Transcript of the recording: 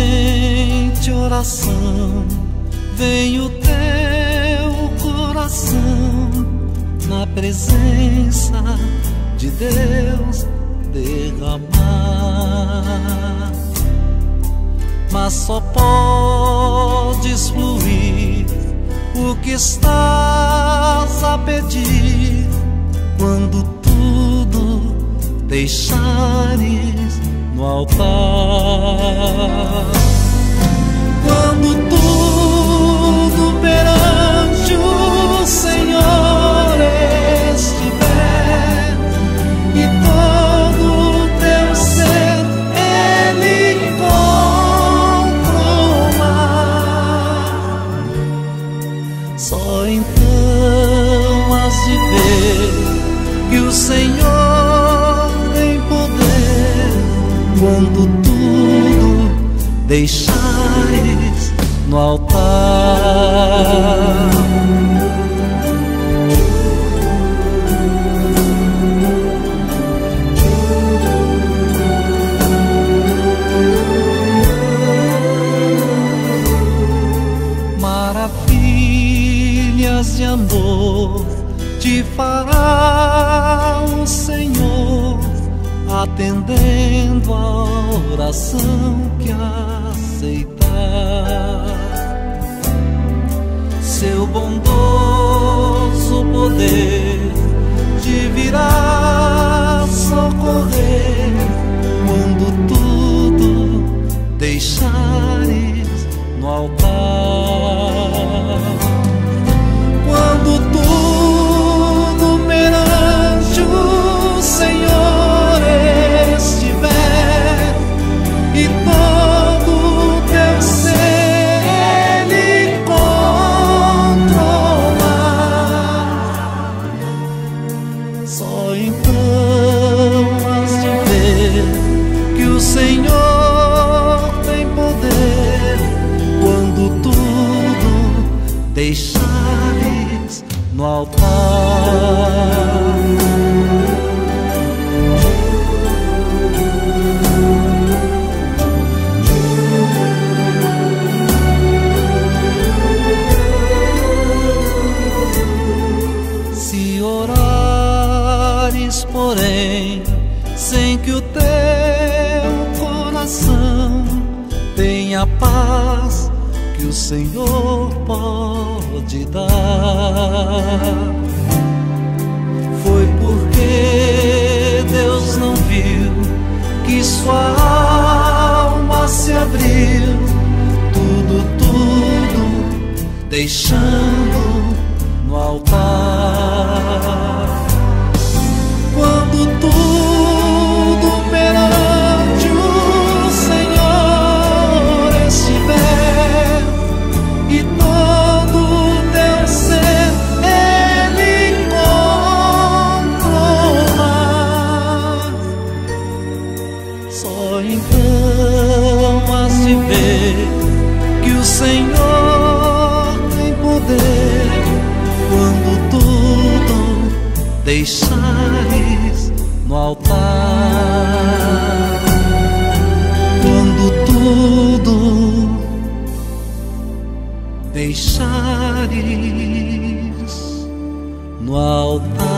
Em fervente oração, vem o teu coração na presença de Deus derramar. Mas só podes fluir o que estás a pedir quando tudo deixares no altar. Quando tudo deixares no altar. Maravilhas de amor te fará o Senhor, atendendo a oração que aceitar. Seu bondoso poder só então has de ver que o Senhor tem poder quando tudo deixares no altar. Tenha paz que o Senhor pode dar, foi porque Deus não viu que sua alma se abriu, tudo, tudo deixando deixares no altar. Quando tudo deixares no altar.